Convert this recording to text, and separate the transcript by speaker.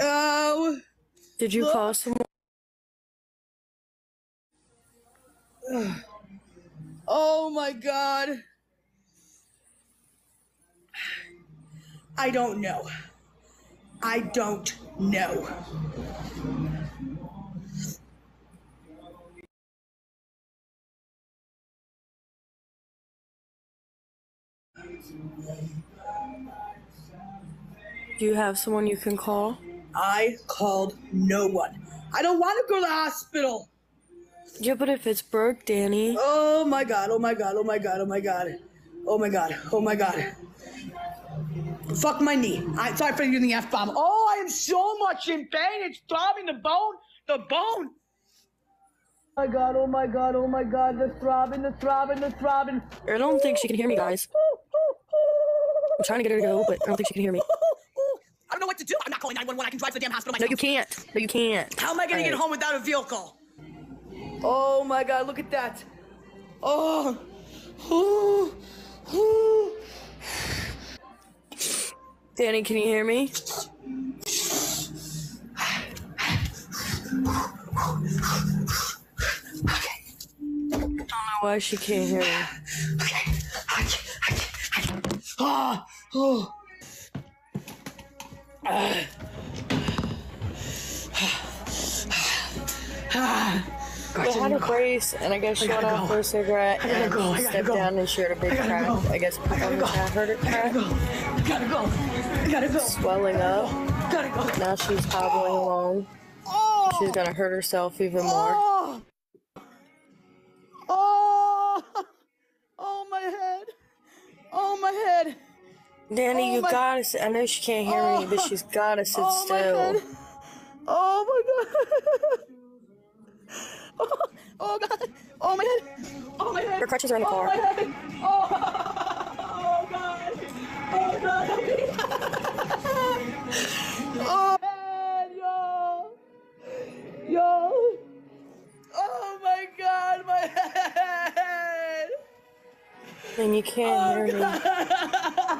Speaker 1: Oh.
Speaker 2: Did you call someone?
Speaker 1: Oh my god. I don't know. I don't know.
Speaker 2: Do you have someone you can call?
Speaker 1: I called no one. I don't want to go to the hospital.
Speaker 2: Yeah, but if it's broke, Dani.
Speaker 1: Oh my god, oh my god, oh my god, oh my god. Oh my god, oh my god. Fuck my knee. I'm sorry for using the F bomb. Oh, I am so much in pain. It's throbbing the bone. The bone. Oh my god, oh my god, oh my god. The throbbing, the throbbing, the throbbing.
Speaker 2: I don't think she can hear me, guys. I'm trying to get her to go, but I don't think she can hear me.
Speaker 1: I don't know what to do. I'm not calling 911. I can drive to the damn hospital
Speaker 2: No, you can't. No, you can't.
Speaker 1: How am I gonna get home without a vehicle? Oh my god, look at that. Oh. Oh. Oh.
Speaker 2: Dani, can you hear me? Okay. I don't know why she can't hear me.
Speaker 1: Okay. I can't. I can't. I Okay. Okay. Ah. Oh. Oh.
Speaker 2: I had a brace, and I guess she went
Speaker 1: gotta
Speaker 2: off for a cigarette and
Speaker 1: go,
Speaker 2: stepped
Speaker 1: go.
Speaker 2: down and shared a big crack.
Speaker 1: go.
Speaker 2: I guess
Speaker 1: I gotta go.
Speaker 2: cat hurt her
Speaker 1: I gotta
Speaker 2: crack,
Speaker 1: go. I gotta go. I gotta go.
Speaker 2: swelling up.
Speaker 1: Gotta go.
Speaker 2: Now she's hobbling along. She's gonna hurt herself even more.
Speaker 1: Dani, Oh
Speaker 2: you
Speaker 1: my-
Speaker 2: gotta. Sit, I know she can't hear me, but
Speaker 1: Oh.
Speaker 2: she's gotta sit
Speaker 1: Oh my head.
Speaker 2: Oh,
Speaker 1: oh, oh my god. Oh, god. Oh my head. Oh my head.
Speaker 2: Her crutches are in the
Speaker 1: Oh
Speaker 2: car.
Speaker 1: my head. Oh, oh god. Oh god. oh man, oh yo. Yo. Oh my god, my head.
Speaker 2: And you can't hear me.
Speaker 1: God. Oh.